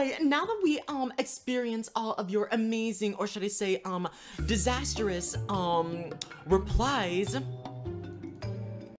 anyway, now that we um experience all of your amazing, or should I say, um, disastrous um replies,